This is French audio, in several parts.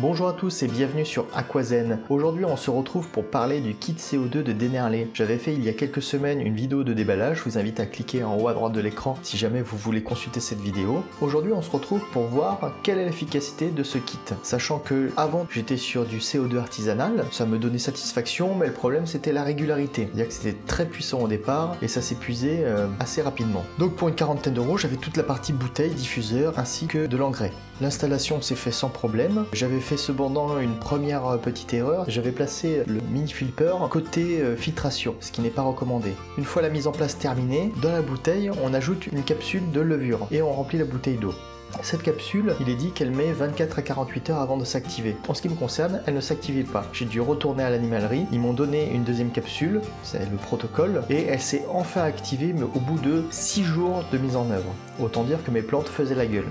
Bonjour à tous et bienvenue sur Aquazen. Aujourd'hui on se retrouve pour parler du kit CO2 de Denerlé. J'avais fait il y a quelques semaines une vidéo de déballage, je vous invite à cliquer en haut à droite de l'écran si jamais vous voulez consulter cette vidéo. Aujourd'hui on se retrouve pour voir quelle est l'efficacité de ce kit. Sachant que avant j'étais sur du CO2 artisanal, ça me donnait satisfaction mais le problème c'était la régularité. C'est-à-dire que c'était très puissant au départ et ça s'épuisait euh, assez rapidement. Donc pour une quarantaine d'euros j'avais toute la partie bouteille, diffuseur ainsi que de l'engrais. L'installation s'est fait sans problème. J'avais fait cependant une première euh, petite erreur. J'avais placé le mini flipper côté euh, filtration, ce qui n'est pas recommandé. Une fois la mise en place terminée, dans la bouteille, on ajoute une capsule de levure et on remplit la bouteille d'eau. Cette capsule, il est dit qu'elle met 24 à 48 heures avant de s'activer. En ce qui me concerne, elle ne s'activait pas. J'ai dû retourner à l'animalerie, ils m'ont donné une deuxième capsule, c'est le protocole, et elle s'est enfin activée mais au bout de 6 jours de mise en œuvre. Autant dire que mes plantes faisaient la gueule.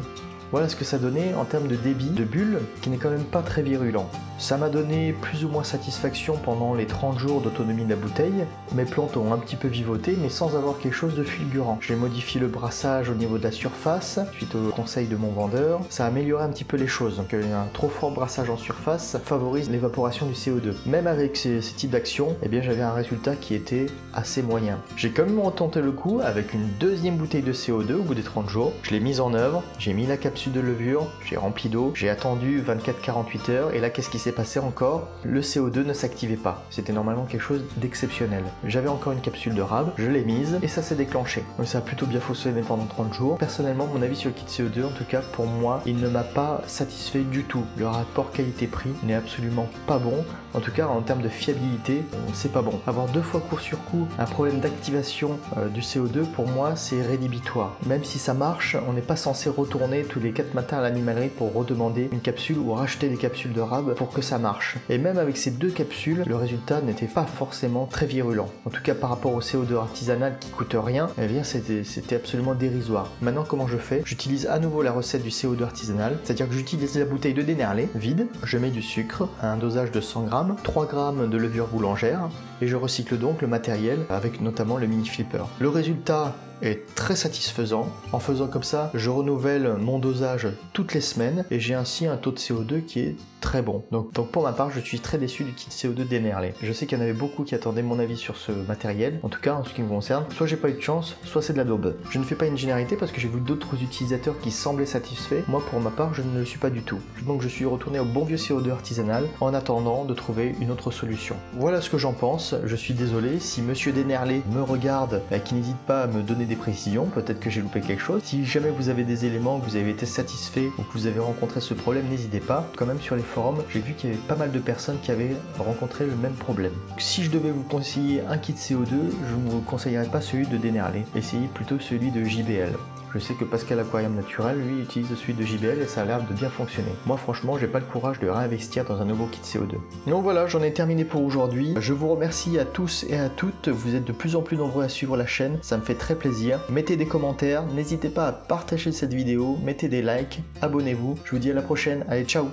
Voilà ce que ça donnait en termes de débit de bulles, qui n'est quand même pas très virulent. Ça m'a donné plus ou moins satisfaction pendant les 30 jours d'autonomie de la bouteille. Mes plantes ont un petit peu vivoté, mais sans avoir quelque chose de fulgurant. J'ai modifié le brassage au niveau de la surface, suite au conseil de mon vendeur. Ça a amélioré un petit peu les choses. Donc un trop fort brassage en surface favorise l'évaporation du CO2. Même avec ces, types d'actions, eh j'avais un résultat qui était assez moyen. J'ai quand même retenté le coup avec une deuxième bouteille de CO2 au bout des 30 jours. Je l'ai mise en œuvre, j'ai mis la capsule de levure, j'ai rempli d'eau, j'ai attendu 24-48 heures et là qu'est-ce qui s'est passé encore Le CO2 ne s'activait pas. C'était normalement quelque chose d'exceptionnel. J'avais encore une capsule de rab, je l'ai mise et ça s'est déclenché. Donc ça a plutôt bien fonctionné pendant 30 jours. Personnellement, mon avis sur le kit CO2, en tout cas pour moi, il ne m'a pas satisfait du tout. Le rapport qualité-prix n'est absolument pas bon. En tout cas, en termes de fiabilité, c'est pas bon. Avoir deux fois court sur coup un problème d'activation euh, du CO2, pour moi, c'est rédhibitoire. Même si ça marche, on n'est pas censé retourner tous les 4 matins à l'animalerie pour redemander une capsule ou racheter des capsules de rab pour que ça marche. Et même avec ces deux capsules, le résultat n'était pas forcément très virulent. En tout cas par rapport au CO2 artisanal qui coûte rien, eh bien c'était absolument dérisoire. Maintenant comment je fais? J'utilise à nouveau la recette du CO2 artisanal, c'est-à-dire que j'utilise la bouteille de Dénerlé vide, je mets du sucre, à un dosage de 100 grammes, 3 grammes de levure boulangère, et je recycle donc le matériel avec notamment le mini flipper. Le résultat est très satisfaisant. En faisant comme ça, je renouvelle mon dosage toutes les semaines et j'ai ainsi un taux de CO2 qui est très bon. Donc, donc pour ma part, je suis très déçu du kit CO2 d'Enerley. Je sais qu'il y en avait beaucoup qui attendaient mon avis sur ce matériel. En tout cas, en ce qui me concerne, soit j'ai pas eu de chance, soit c'est de la daube. Je ne fais pas une généralité parce que j'ai vu d'autres utilisateurs qui semblaient satisfaits. Moi, pour ma part, je ne le suis pas du tout. Donc je suis retourné au bon vieux CO2 artisanal en attendant de trouver une autre solution. Voilà ce que j'en pense. Je suis désolé si Monsieur Denerlé me regarde, et qui n'hésite pas à me donner des précisions, peut-être que j'ai loupé quelque chose. Si jamais vous avez des éléments, que vous avez été satisfait ou que vous avez rencontré ce problème, n'hésitez pas. Quand même sur les forums, j'ai vu qu'il y avait pas mal de personnes qui avaient rencontré le même problème. Si je devais vous conseiller un kit CO2, je ne vous conseillerais pas celui de Denerlé. Essayez plutôt celui de JBL. Je sais que Pascal Aquarium Naturel, lui, utilise celui de JBL et ça a l'air de bien fonctionner. Moi, franchement, j'ai pas le courage de réinvestir dans un nouveau kit CO2. Donc voilà, j'en ai terminé pour aujourd'hui. Je vous remercie à tous et à toutes. Vous êtes de plus en plus nombreux à suivre la chaîne. Ça me fait très plaisir. Mettez des commentaires. N'hésitez pas à partager cette vidéo. Mettez des likes. Abonnez-vous. Je vous dis à la prochaine. Allez, ciao